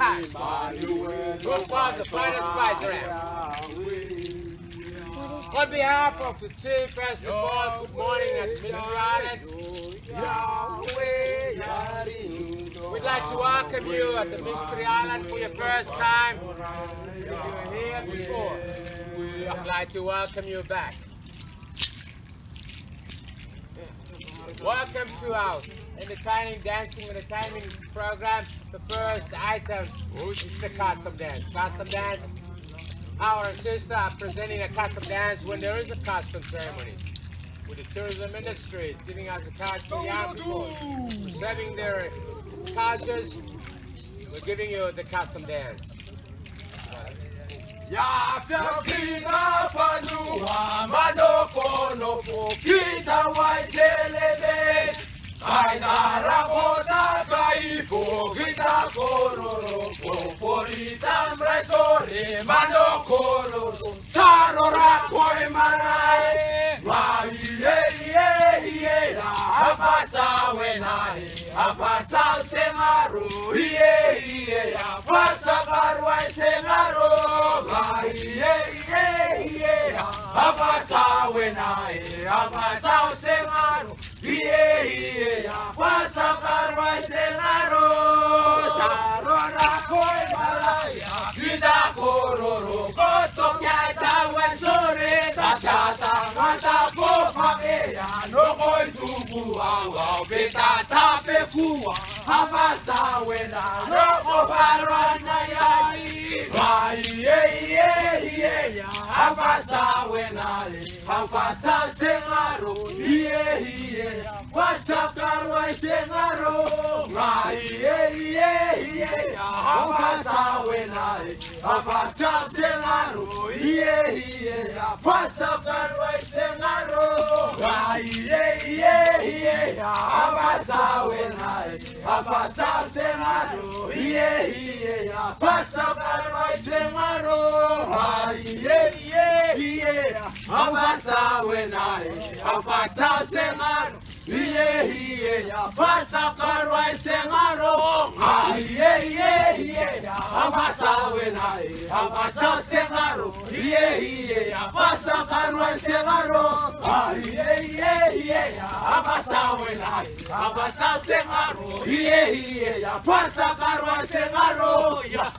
time. Who the finest spice around? On behalf of the Chief Festival, good morning at Mystery Island. We'd like to welcome you at the Mystery Island for your first time. If you were here before, we'd like to welcome you back. Welcome to our entertaining dancing entertainment program. The first item is the custom dance. Custom dance our sister are presenting a custom dance when there is a custom ceremony. With the tourism industry is giving us a card for young people, preserving their cultures. We're giving you the custom dance. Ya fyakina fanua manoko no mresore manoko Saro rakoi manae Mai ye ye ye la Afasa wenae Afasa semaru Ye ye ya Afasa barwa semaru Afasa wenae Afasa semaru Ye ye ya Afasa barwa semaru kofa eya No koi tubu awa Beta tape kuwa Afasa wena No kofarwa na yai Vai ye ye ye ya Afasa wena Afasa sengaro Ye ye ya Afasa karwa sengaro Vai ye ye ye ya Afasa wena Afasa sengaro Ye ye ya Afasa Afasa wena Afasa sengaro Ye ye ya Afasa karwa sengaro Vai ye ye ye ya Afasa wena Afasa sengaro Iye iye ya fasa karwa sengaro Iye iye iye afasa wena afasa sengaro Iye iye ya fasa karwa sengaro Iye iye iye ya afasa wena afasa sengaro Iye iye ya. Fasa karwa sengaro ya